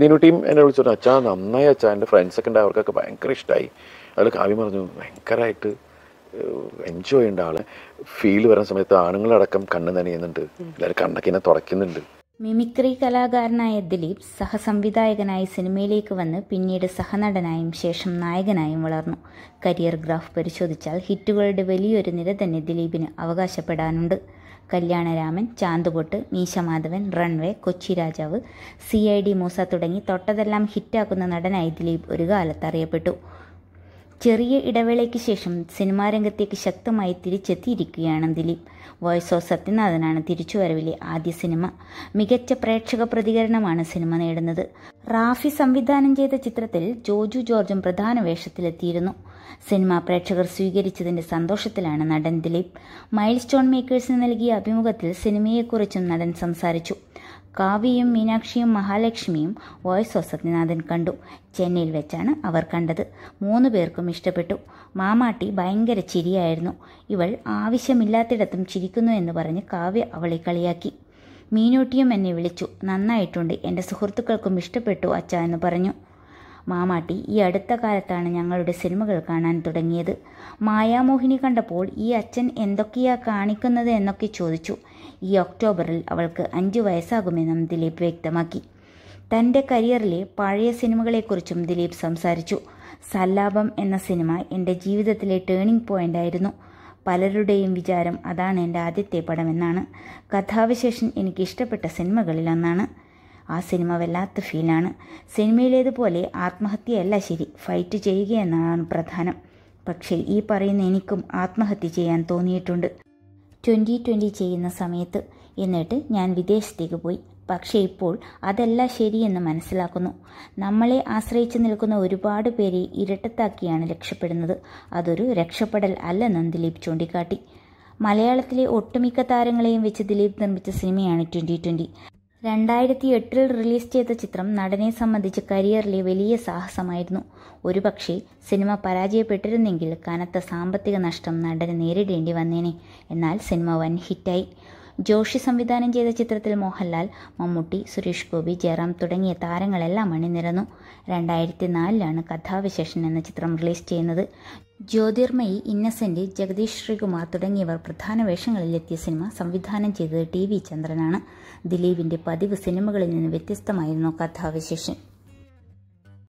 Neenu team എന്നെ വിളിച്ചോണ്ട് അച്ഛാ നന്നായി അച്ഛാ. എന്റെ ഫ്രണ്ട്സൊക്കെ ഉണ്ട്. അവർക്കൊക്കെ ഭയങ്കര ഇഷ്ടമായി അതിൽ കാവ്യം പറഞ്ഞു ഭയങ്കരമായിട്ട് എൻജോയ് ചെയ്യുന്നുണ്ട് ആളെ. ഫീൽ വരുന്ന സമയത്ത് ആണുങ്ങളടക്കം കണ്ണ് നനയുന്നുണ്ട്. എല്ലാവരും കണ്ണൊക്കെ ഇങ്ങനെ തുടയ്ക്കുന്നുണ്ട് മിമിക്രി കലാകാരനായ ദിലീപ് സഹസംവിധായകനായി സിനിമയിലേക്ക് വന്ന് പിന്നീട് സഹനടനായും ശേഷം നായകനായും വളർന്നു. കരിയർ ഗ്രാഫ് പരിശോധിച്ചാൽ ഹിറ്റുകളുടെ വലിയൊരു നിര തന്നെ ദിലീപിന് അവകാശപ്പെടാനുണ്ട്. Kalyanaraman Chanthupottu Meesamadhavan runway Kochi Rajavu C I D Musa തുടങ്ങി തൊട്ടതെല്ലാം ഹിറ്റാക്കുന്ന നടനായി ദിലീപ് ഒരു കാലത്ത് അറിയപ്പെട്ടു. ചെറിയ ഇടവേളയ്ക്ക് ശേഷം സിനിമാ രംഗത്തേക്ക് ശക്തമായി തിരിച്ചെത്തിയിരിക്കുകയാണ് ദിലീപ്. വോയിസ് ഓഫ് സത്യനാഥനാണ് തിരിച്ചുവരവിലെ ആദ്യ സിനിമ. മികച്ച പ്രേക്ഷക പ്രതികരണമാണ് സിനിമ നേടുന്നത്. റാഫി സംവിധാനം ചെയ്ത ചിത്രത്തിൽ ജോജു ജോർജും പ്രധാന വേഷത്തിലെത്തിയിരുന്നു. സിനിമ പ്രേക്ഷകർ സ്വീകരിച്ചതിന്റെ സന്തോഷത്തിലാണ് നടൻ ദിലീപ്. മൈൽ സ്റ്റോൺ മേക്കേഴ്സിന് നൽകിയ അഭിമുഖത്തിൽ സിനിമയെക്കുറിച്ചും നടൻ സംസാരിച്ചു. കാവ്യയും മീനാക്ഷിയും മഹാലക്ഷ്മിയും വോയിസ് ഓഫ് സത്യനാഥൻ കണ്ടു. ചെന്നൈയിൽ വെച്ചാണ് അവർ കണ്ടത്. മൂന്ന് പേർക്കും ഇഷ്ടപ്പെട്ടു. മാമാട്ടി ഭയങ്കര ചിരിയായിരുന്നു. ഇവൾ ആവശ്യമില്ലാത്തിടത്തും ചിരിക്കുന്നു എന്ന് പറഞ്ഞ് കാവ്യ അവളെ കളിയാക്കി. മീനൂട്ടിയും എന്നെ വിളിച്ചു. നന്നായിട്ടുണ്ട്. എന്റെ സുഹൃത്തുക്കൾക്കും ഇഷ്ടപ്പെട്ടു അച്ഛ എന്ന് പറഞ്ഞു. മാമാട്ടി ഈ അടുത്ത കാലത്താണ് ഞങ്ങളുടെ സിനിമകൾ കാണാൻ തുടങ്ങിയത്. മായാമോഹിനി കണ്ടപ്പോൾ ഈ അച്ഛൻ എന്തൊക്കെയാ കാണിക്കുന്നത് എന്നൊക്കെ ചോദിച്ചു. ഈ ഒക്ടോബറിൽ അവൾക്ക് അഞ്ച് വയസ്സാകുമെന്നും ദിലീപ് വ്യക്തമാക്കി. തന്റെ കരിയറിലെ പഴയ സിനിമകളെക്കുറിച്ചും ദിലീപ് സംസാരിച്ചു. സല്ലാപം എന്ന സിനിമ എന്റെ ജീവിതത്തിലെ ടേണിംഗ് പോയിന്റ് ആയിരുന്നു. പലരുടെയും വിചാരം അതാണ് എന്റെ ആദ്യത്തെ പടമെന്നാണ്. കഥാവിശേഷൻ എനിക്ക് ഇഷ്ടപ്പെട്ട സിനിമകളിലൊന്നാണ്. ആ സിനിമ വല്ലാത്ത ഫീലാണ്. സിനിമയിലേതുപോലെ ആത്മഹത്യയല്ല ശരി ഫൈറ്റ് ചെയ്യുക എന്നതാണ് പ്രധാനം. പക്ഷേ ഈ പറയുന്ന എനിക്കും ആത്മഹത്യ ചെയ്യാൻ തോന്നിയിട്ടുണ്ട്. ട്വന്റി ട്വന്റി ചെയ്യുന്ന സമയത്ത് എന്നിട്ട് ഞാൻ വിദേശത്തേക്ക് പോയി. പക്ഷേ ഇപ്പോൾ അതല്ല ശരിയെന്ന് മനസ്സിലാക്കുന്നു. നമ്മളെ ആശ്രയിച്ചു നിൽക്കുന്ന ഒരുപാട് പേരെ ഇരട്ടത്താക്കിയാണ് രക്ഷപ്പെടുന്നത്. അതൊരു രക്ഷപ്പെടൽ അല്ലെന്നും ദിലീപ് ചൂണ്ടിക്കാട്ടി. മലയാളത്തിലെ ഒട്ടുമിക്ക താരങ്ങളെയും വെച്ച് ദിലീപ് നിർമ്മിച്ച സിനിമയാണ് ട്വന്റി ട്വന്റി രണ്ടായിരത്തി എട്ടിൽ റിലീസ് ചെയ്ത ചിത്രം നടനെ സംബന്ധിച്ച് കരിയറിലെ വലിയ സാഹസമായിരുന്നു. ഒരുപക്ഷെ സിനിമ പരാജയപ്പെട്ടിരുന്നെങ്കിൽ കനത്ത സാമ്പത്തിക നഷ്ടം നടന് നേരിടേണ്ടി വന്നേനെ. എന്നാൽ സിനിമ വൻ ഹിറ്റായി. ജോഷി സംവിധാനം ചെയ്ത ചിത്രത്തിൽ മോഹൻലാൽ മമ്മൂട്ടി സുരേഷ് ഗോപി ജയറാം തുടങ്ങിയ താരങ്ങളെല്ലാം അണിനിരന്നു. രണ്ടായിരത്തി നാലിലാണ് കഥാവിശേഷൻ എന്ന ചിത്രം റിലീസ് ചെയ്യുന്നത്. ജ്യോതിർമയി ഇന്നസെന്റ് ജഗദീഷ് ശ്രീകുമാർ തുടങ്ങിയവർ പ്രധാന വേഷങ്ങളിലെത്തിയ സിനിമ സംവിധാനം ചെയ്തത് ടി വി ചന്ദ്രനാണ്. ദിലീപിന്റെ പതിവ് സിനിമകളിൽ നിന്ന് വ്യത്യസ്തമായിരുന്നു കഥാവിശേഷൻ.